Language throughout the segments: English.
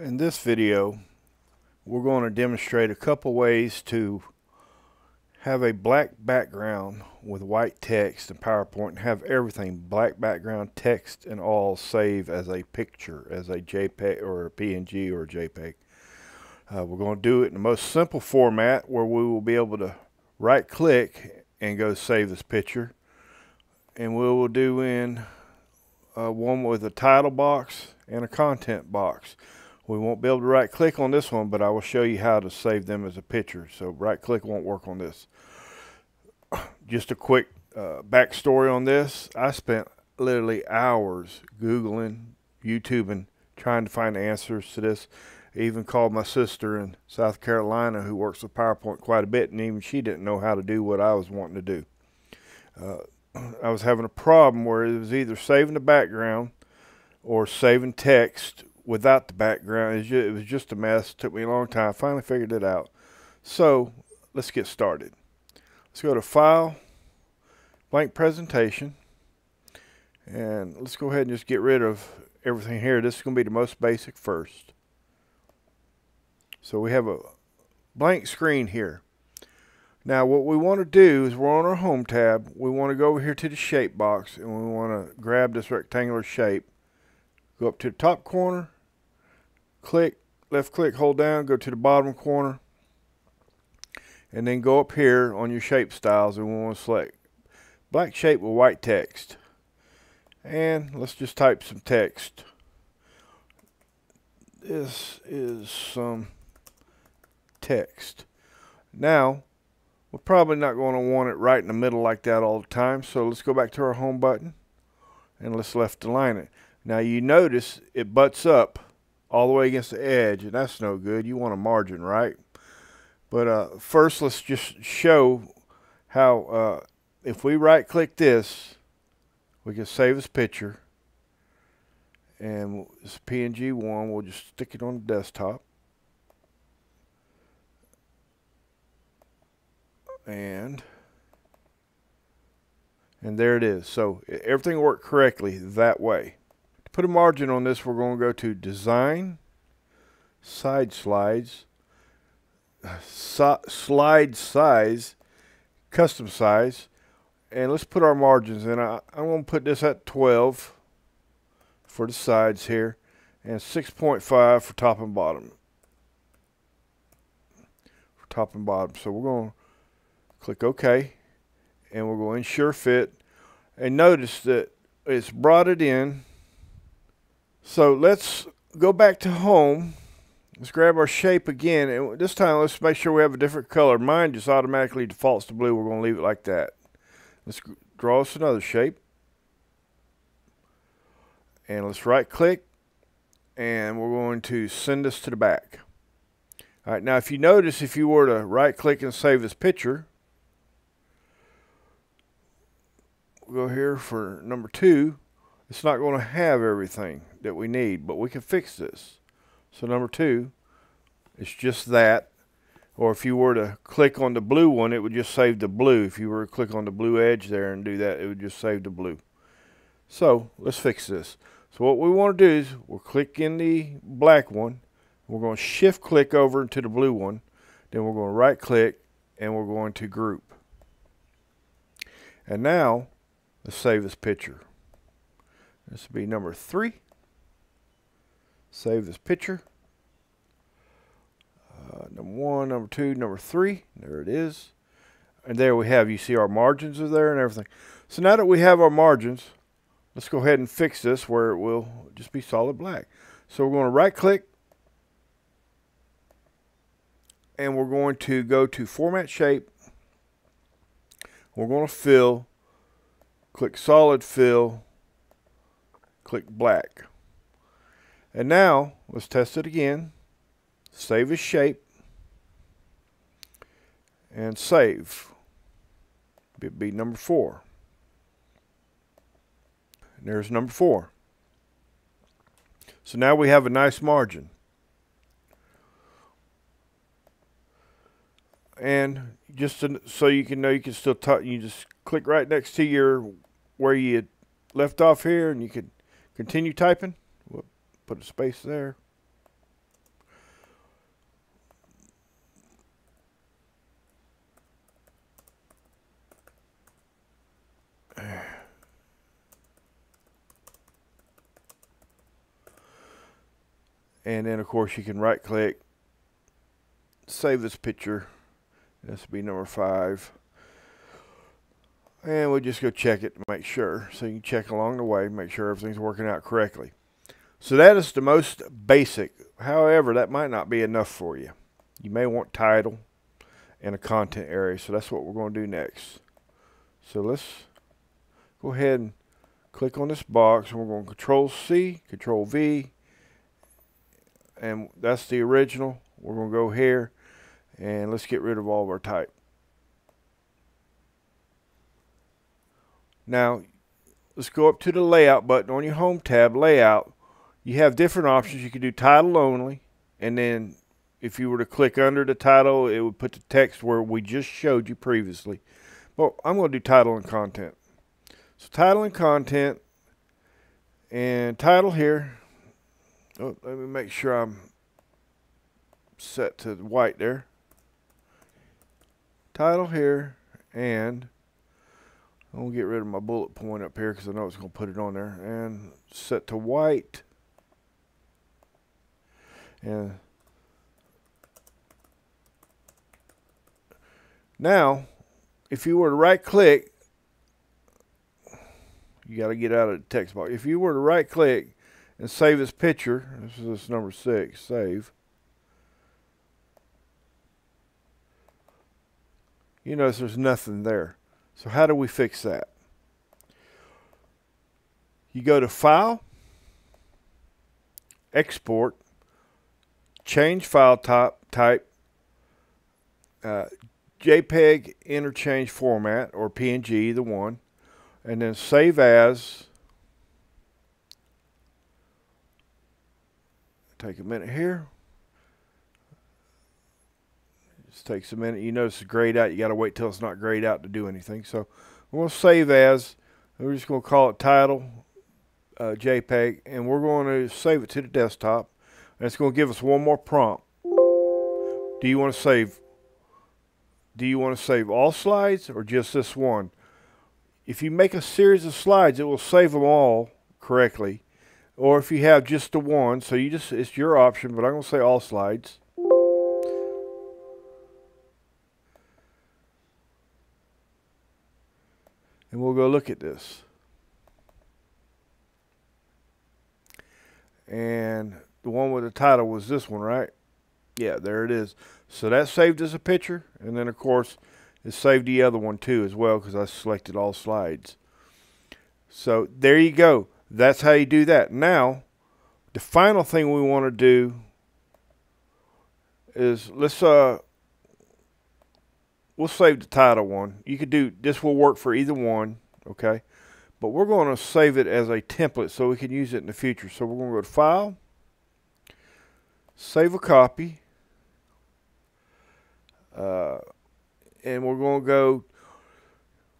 In this video, we're going to demonstrate a couple ways to have a black background with white text in PowerPoint and have everything, black background, text, and all save as a picture, as a JPEG or a PNG or a JPEG. Uh, we're going to do it in the most simple format where we will be able to right click and go save this picture. And we will do in uh, one with a title box and a content box. We won't be able to right click on this one, but I will show you how to save them as a picture. So right click won't work on this. Just a quick uh, backstory on this. I spent literally hours Googling, YouTubing, trying to find answers to this. I even called my sister in South Carolina who works with PowerPoint quite a bit, and even she didn't know how to do what I was wanting to do. Uh, I was having a problem where it was either saving the background or saving text without the background. It was, just, a mess. It took me a long time. I finally figured it out. So let's get started. Let's go to File, Blank Presentation, and let's go ahead and just get rid of everything here. This is going to be the most basic first. So we have a blank screen here. Now what we want to do is we're on our home tab. We want to go over here to the shape box and we want to grab this rectangular shape go up to the top corner, click, left click, hold down, go to the bottom corner, and then go up here on your shape styles and we want to select black shape with white text. And let's just type some text. This is some text. Now, we're probably not going to want it right in the middle like that all the time, so let's go back to our home button and let's left align it. Now you notice it butts up all the way against the edge, and that's no good. You want a margin, right? But uh, first, let's just show how uh, if we right-click this, we can save this picture. And it's PNG one, we'll just stick it on the desktop. And and there it is. So everything worked correctly that way. Put a margin on this, we're going to go to Design, Side Slides, so, Slide Size, Custom Size, and let's put our margins in. I, I'm going to put this at 12 for the sides here, and 6.5 for top and bottom. For top and bottom. So we're going to click OK, and we're going to ensure fit. And notice that it's brought it in so let's go back to home. Let's grab our shape again. And this time, let's make sure we have a different color. Mine just automatically defaults to blue. We're going to leave it like that. Let's draw us another shape. And let's right click. And we're going to send this to the back. All right, now if you notice, if you were to right click and save this picture, we'll go here for number two it's not going to have everything that we need, but we can fix this. So number two, it's just that. Or if you were to click on the blue one, it would just save the blue. If you were to click on the blue edge there and do that, it would just save the blue. So let's fix this. So what we want to do is we'll click in the black one. We're going to shift click over into the blue one. Then we're going to right click and we're going to group. And now let's save this picture. This will be number three. Save this picture. Uh, number one, number two, number three. There it is. And there we have, you see our margins are there and everything. So now that we have our margins, let's go ahead and fix this where it will just be solid black. So we're going to right click and we're going to go to format shape. We're going to fill, click solid fill, click black. And now, let's test it again. Save as shape. And save. It'd be number four. And there's number four. So now we have a nice margin. And just to, so you can know you can still talk, you just click right next to your where you left off here and you can Continue typing. We'll Put a space there. And then, of course, you can right click, save this picture. This will be number five. And we'll just go check it to make sure. So you can check along the way, make sure everything's working out correctly so that is the most basic. However that might not be enough for you. You may want title and a content area so that's what we're going to do next. So let's go ahead and click on this box and we're going to control C control V and that's the original. We're going to go here and let's get rid of all of our type. Now, let's go up to the layout button on your home tab, layout. You have different options. You can do title only, and then if you were to click under the title, it would put the text where we just showed you previously. But I'm going to do title and content. So title and content, and title here. Oh, let me make sure I'm set to white there. Title here, and I'm going to get rid of my bullet point up here because I know it's going to put it on there. And set to white. And now, if you were to right click, you got to get out of the text box. If you were to right click and save this picture, this is this number six, save. You notice there's nothing there. So how do we fix that? You go to File, Export, change file type, type uh, JPEG interchange format or PNG, either one, and then save as. Take a minute here. Just takes a minute. You notice it's grayed out. You got to wait till it's not grayed out to do anything. So to save as. We're just going to call it title uh, JPEG, and we're going to save it to the desktop. And it's going to give us one more prompt. Do you want to save? Do you want to save all slides or just this one? If you make a series of slides, it will save them all correctly. Or if you have just the one, so you just it's your option, but I'm going to say all slides. and we'll go look at this. And the one with the title was this one, right? Yeah, there it is. So that saved us a picture, and then of course it saved the other one too as well because I selected all slides. So there you go. That's how you do that. Now, the final thing we want to do is let's uh we'll save the title one. You could do this will work for either one, okay? But we're going to save it as a template so we can use it in the future. So we're going to go to File, Save a Copy, uh, and we're going to go.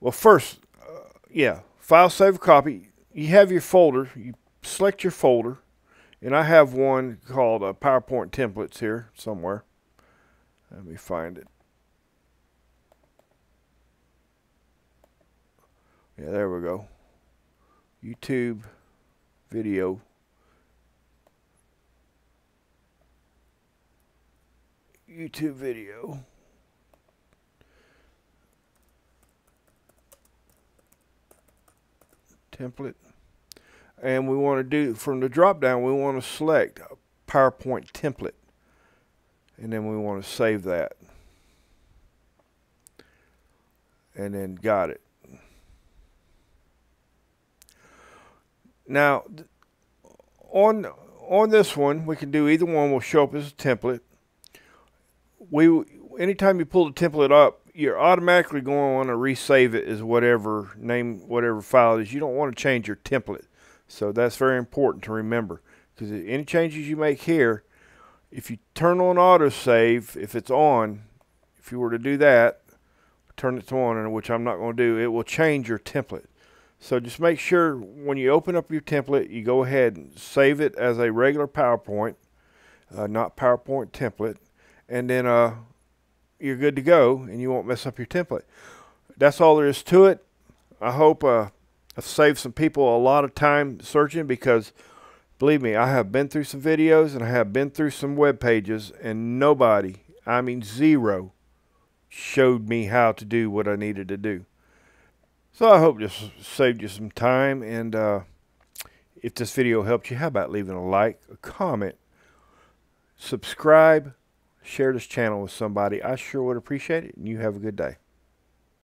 Well, first, uh, yeah, File, Save a Copy. You have your folder. You select your folder, and I have one called uh, PowerPoint Templates here somewhere. Let me find it. Yeah, there we go. YouTube video. YouTube video. Template. And we want to do, from the drop down, we want to select PowerPoint template. And then we want to save that. And then got it. Now, on on this one, we can do either one. Will show up as a template. We anytime you pull the template up, you're automatically going to want to resave it as whatever name, whatever file it is. You don't want to change your template, so that's very important to remember. Because any changes you make here, if you turn on autosave, if it's on, if you were to do that, turn it to on, which I'm not going to do, it will change your template. So just make sure when you open up your template, you go ahead and save it as a regular PowerPoint, uh, not PowerPoint template, and then uh, you're good to go and you won't mess up your template. That's all there is to it. I hope uh, I've saved some people a lot of time searching because Believe me, I have been through some videos and I have been through some web pages, and nobody, I mean zero, showed me how to do what I needed to do. So I hope this saved you some time. And uh, if this video helped you, how about leaving a like, a comment, subscribe, share this channel with somebody. I sure would appreciate it. And you have a good day.